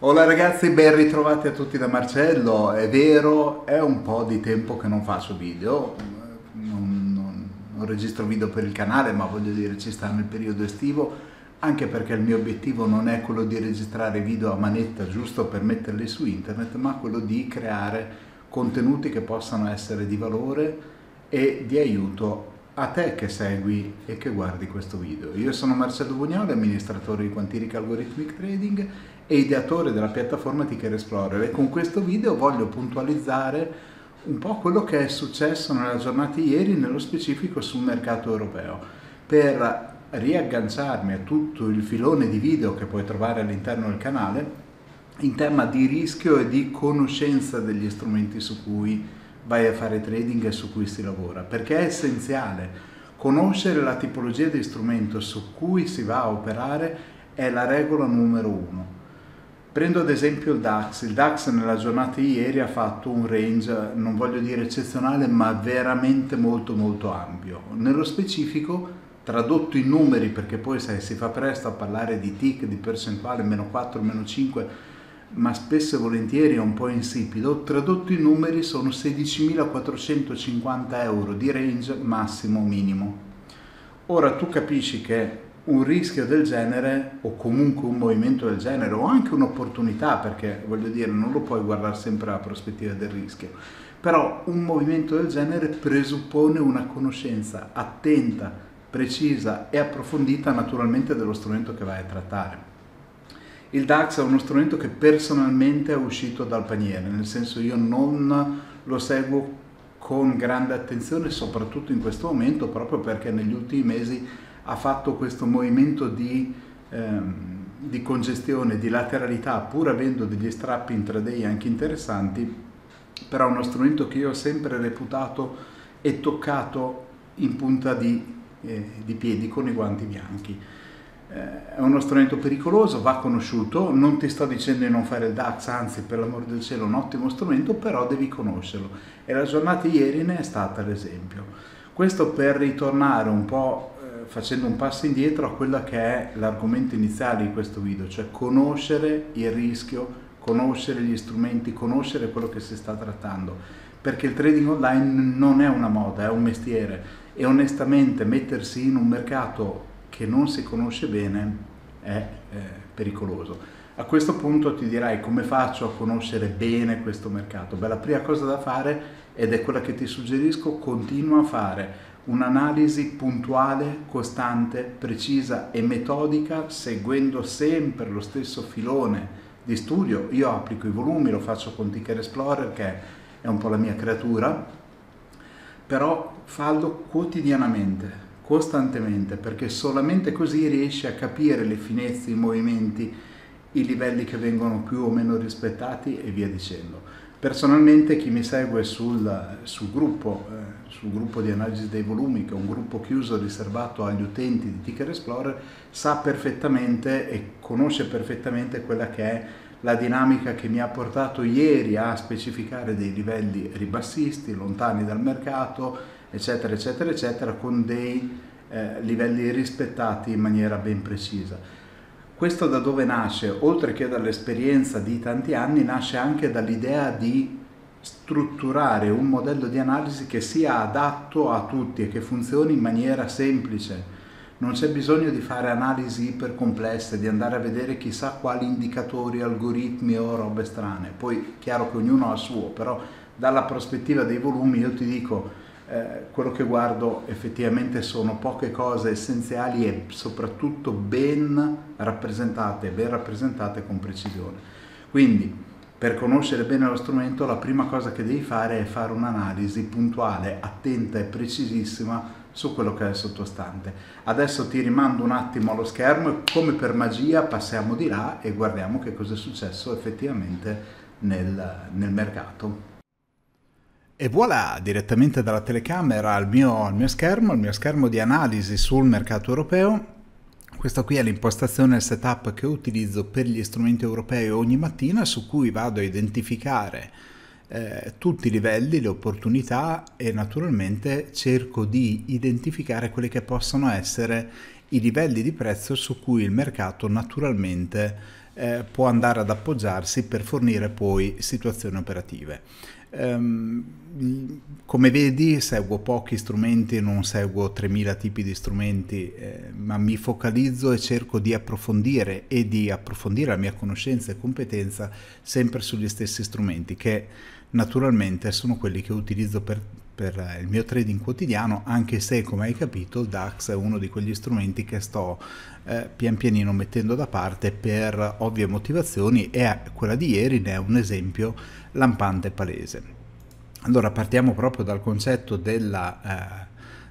Hola ragazzi, ben ritrovati a tutti da Marcello. È vero, è un po' di tempo che non faccio video, non, non, non, registro video per il canale, ma voglio dire ci sta nel periodo estivo, anche perché il mio obiettivo non è quello di registrare video a manetta giusto per metterli su internet, ma quello di creare contenuti che possano essere di valore e di aiuto a te che segui e che guardi questo video. Io sono Marcello Bugnoli, amministratore di Quantiric Algorithmic Trading e ideatore della piattaforma Ticker Explorer e con questo video voglio puntualizzare un po' quello che è successo nella giornata di ieri, nello specifico sul mercato europeo, per riagganciarmi a tutto il filone di video che puoi trovare all'interno del canale in tema di rischio e di conoscenza degli strumenti su cui vai a fare trading e su cui si lavora, perché è essenziale conoscere la tipologia di strumento su cui si va a operare è la regola numero uno. Prendo ad esempio il DAX, il DAX nella giornata di ieri ha fatto un range, non voglio dire eccezionale, ma veramente molto molto ampio. Nello specifico, tradotto in numeri, perché poi sai, si fa presto a parlare di tick, di percentuale, meno 4, meno 5, ma spesso e volentieri è un po' insipido, tradotto in numeri sono 16.450 euro di range massimo minimo. Ora tu capisci che un rischio del genere o comunque un movimento del genere o anche un'opportunità perché voglio dire non lo puoi guardare sempre alla prospettiva del rischio però un movimento del genere presuppone una conoscenza attenta, precisa e approfondita naturalmente dello strumento che vai a trattare. Il DAX è uno strumento che personalmente è uscito dal paniere, nel senso io non lo seguo con grande attenzione, soprattutto in questo momento, proprio perché negli ultimi mesi ha fatto questo movimento di, ehm, di congestione, di lateralità, pur avendo degli strappi intraday anche interessanti, però è uno strumento che io ho sempre reputato e toccato in punta di, eh, di piedi con i guanti bianchi. Eh, è uno strumento pericoloso, va conosciuto, non ti sto dicendo di non fare il DAX, anzi per l'amor del cielo è un ottimo strumento, però devi conoscerlo. E la giornata ieri ne è stata l'esempio. Questo per ritornare un po' facendo un passo indietro a quello che è l'argomento iniziale di questo video, cioè conoscere il rischio, conoscere gli strumenti, conoscere quello che si sta trattando, perché il trading online non è una moda, è un mestiere. E onestamente mettersi in un mercato che non si conosce bene è eh, pericoloso. A questo punto ti dirai come faccio a conoscere bene questo mercato? Beh, la prima cosa da fare, ed è quella che ti suggerisco, continua a fare un'analisi puntuale, costante, precisa e metodica, seguendo sempre lo stesso filone di studio. Io applico i volumi, lo faccio con Ticker Explorer, che è un po' la mia creatura, però fallo quotidianamente, costantemente, perché solamente così riesci a capire le finezze, i movimenti, i livelli che vengono più o meno rispettati e via dicendo. Personalmente chi mi segue sul, sul, gruppo, eh, sul, gruppo, di analisi dei volumi, che è un gruppo chiuso riservato agli utenti di Ticker Explorer, sa perfettamente e conosce perfettamente quella che è la dinamica che mi ha portato ieri a specificare dei livelli ribassisti, lontani dal mercato, eccetera, eccetera, eccetera, con dei eh, livelli rispettati in maniera ben precisa. Questo da dove nasce? Oltre che dall'esperienza di tanti anni, nasce anche dall'idea di strutturare un modello di analisi che sia adatto a tutti e che funzioni in maniera semplice. Non c'è bisogno di fare analisi ipercomplesse, di andare a vedere chissà quali indicatori, algoritmi o robe strane. Poi chiaro che ognuno ha il suo, però dalla prospettiva dei volumi io ti dico eh, quello che guardo effettivamente sono poche cose essenziali e soprattutto ben rappresentate, ben rappresentate con precisione. Quindi per conoscere bene lo strumento la prima cosa che devi fare è fare un'analisi puntuale, attenta e precisissima su quello che è il sottostante. Adesso ti rimando un attimo allo schermo e come per magia passiamo di là e guardiamo che cosa è successo effettivamente nel, nel mercato. E voilà, direttamente dalla telecamera al mio, al mio schermo, il mio schermo di analisi sul mercato europeo. Questa qui è l'impostazione il setup che utilizzo per gli strumenti europei ogni mattina su cui vado a identificare eh, tutti i livelli, le opportunità e naturalmente cerco di identificare quelli che possono essere i livelli di prezzo su cui il mercato naturalmente eh, può andare ad appoggiarsi per fornire poi situazioni operative. Um, come vedi seguo pochi strumenti, non seguo 3000 tipi di strumenti, eh, ma mi focalizzo e cerco di approfondire e di approfondire la mia conoscenza e competenza sempre sugli stessi strumenti che naturalmente sono quelli che utilizzo per, per il mio trading quotidiano, anche se come hai capito il DAX è uno di quegli strumenti che sto eh, pian pianino mettendo da parte per ovvie motivazioni e quella di ieri ne è un esempio lampante e palese. Allora partiamo proprio dal concetto della, eh,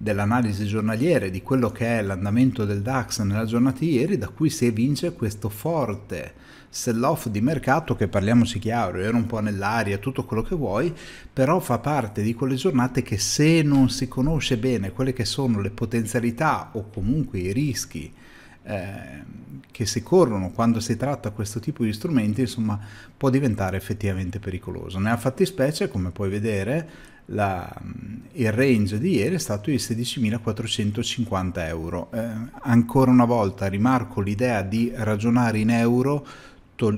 dell'analisi giornaliera di quello che è l'andamento del DAX nella giornata di ieri, da cui si evince questo forte sell-off di mercato che parliamoci chiaro, era un po' nell'aria, tutto quello che vuoi, però fa parte di quelle giornate che se non si conosce bene quelle che sono le potenzialità o comunque i rischi eh, che si corrono quando si tratta questo tipo di strumenti, insomma, può diventare effettivamente pericoloso. Nella fattispecie, come puoi vedere, la, il range di ieri è stato di 16.450 euro. Eh, ancora una volta rimarco l'idea di ragionare in euro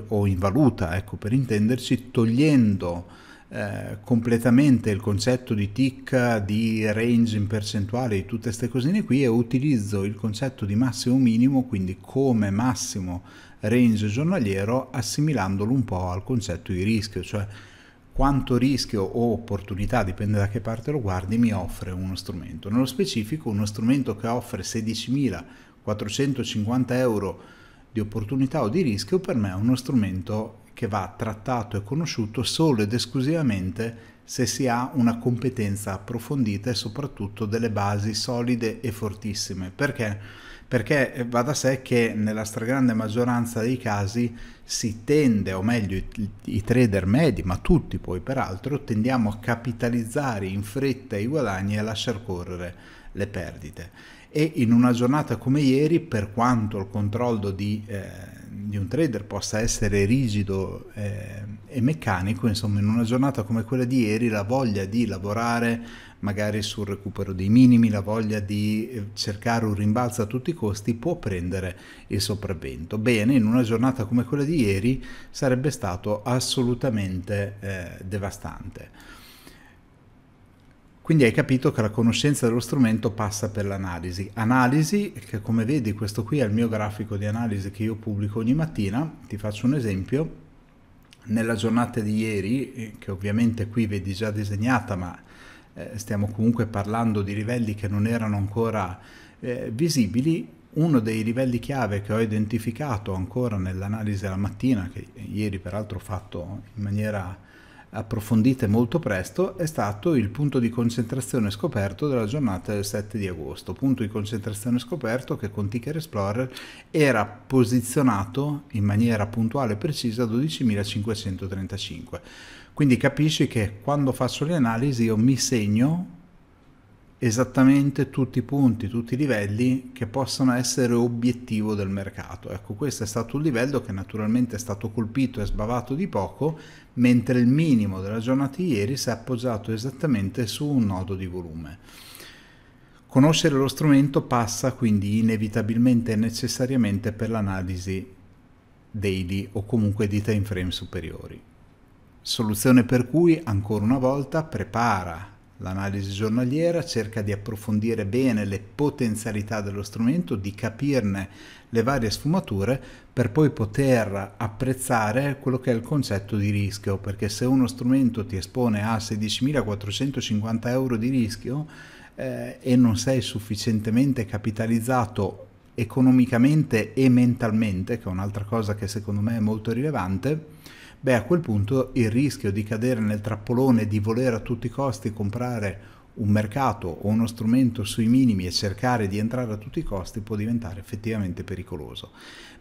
o in valuta, ecco per intenderci, togliendo eh, completamente il concetto di tick, di range in percentuale, di tutte queste cosine qui e utilizzo il concetto di massimo minimo, quindi come massimo range giornaliero, assimilandolo un po' al concetto di rischio, cioè quanto rischio o opportunità, dipende da che parte lo guardi, mi offre uno strumento. Nello specifico uno strumento che offre 16.450 euro di opportunità o di rischio per me è uno strumento che va trattato e conosciuto solo ed esclusivamente se si ha una competenza approfondita e soprattutto delle basi solide e fortissime. Perché? Perché va da sé che nella stragrande maggioranza dei casi si tende, o meglio i, i trader medi, ma tutti poi peraltro, tendiamo a capitalizzare in fretta i guadagni e a lasciar correre le perdite. E in una giornata come ieri, per quanto il controllo di... Eh, di un trader possa essere rigido eh, e meccanico, insomma in una giornata come quella di ieri la voglia di lavorare magari sul recupero dei minimi, la voglia di eh, cercare un rimbalzo a tutti i costi può prendere il sopravvento. Bene, in una giornata come quella di ieri sarebbe stato assolutamente eh, devastante. Quindi hai capito che la conoscenza dello strumento passa per l'analisi. Analisi che come vedi questo qui è il mio grafico di analisi che io pubblico ogni mattina. Ti faccio un esempio. Nella giornata di ieri, eh, che ovviamente qui vedi già disegnata, ma eh, stiamo comunque parlando di livelli che non erano ancora eh, visibili, uno dei livelli chiave che ho identificato ancora nell'analisi della mattina, che ieri peraltro ho fatto in maniera approfondite molto presto è stato il punto di concentrazione scoperto della giornata del 7 di agosto, punto di concentrazione scoperto che con Ticker Explorer era posizionato in maniera puntuale e precisa a 12.535. Quindi capisci che quando faccio le analisi io mi segno esattamente tutti i punti, tutti i livelli che possono essere obiettivo del mercato. Ecco, questo è stato un livello che naturalmente è stato colpito e sbavato di poco, mentre il minimo della giornata di ieri si è appoggiato esattamente su un nodo di volume. Conoscere lo strumento passa quindi inevitabilmente e necessariamente per l'analisi daily o comunque di time frame superiori. Soluzione per cui, ancora una volta, prepara L'analisi giornaliera cerca di approfondire bene le potenzialità dello strumento, di capirne le varie sfumature per poi poter apprezzare quello che è il concetto di rischio, perché se uno strumento ti espone a 16.450 euro di rischio eh, e non sei sufficientemente capitalizzato economicamente e mentalmente, che è un'altra cosa che secondo me è molto rilevante, beh a quel punto il rischio di cadere nel trappolone di voler a tutti i costi comprare un mercato o uno strumento sui minimi e cercare di entrare a tutti i costi può diventare effettivamente pericoloso.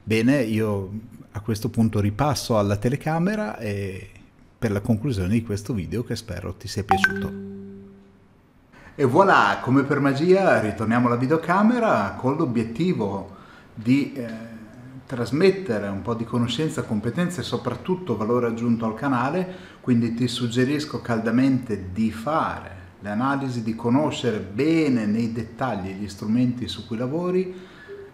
Bene, io a questo punto ripasso alla telecamera per la conclusione di questo video che spero ti sia piaciuto. E voilà, come per magia ritorniamo alla videocamera con l'obiettivo di eh, trasmettere un po' di conoscenza, competenze e soprattutto valore aggiunto al canale, quindi ti suggerisco caldamente di fare le analisi, di conoscere bene nei dettagli gli strumenti su cui lavori.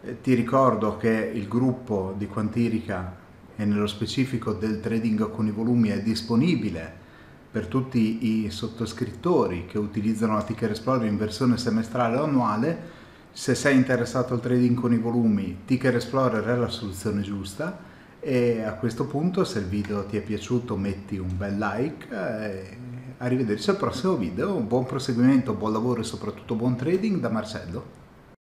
Eh, ti ricordo che il gruppo di Quantirica e nello specifico del trading con i volumi è disponibile per tutti i sottoscrittori che utilizzano la Ticker Explorer in versione semestrale o annuale. Se sei interessato al trading con i volumi, Ticker Explorer è la soluzione giusta e a questo punto se il video ti è piaciuto metti un bel like e arrivederci al prossimo video, buon proseguimento, buon lavoro e soprattutto buon trading da Marcello.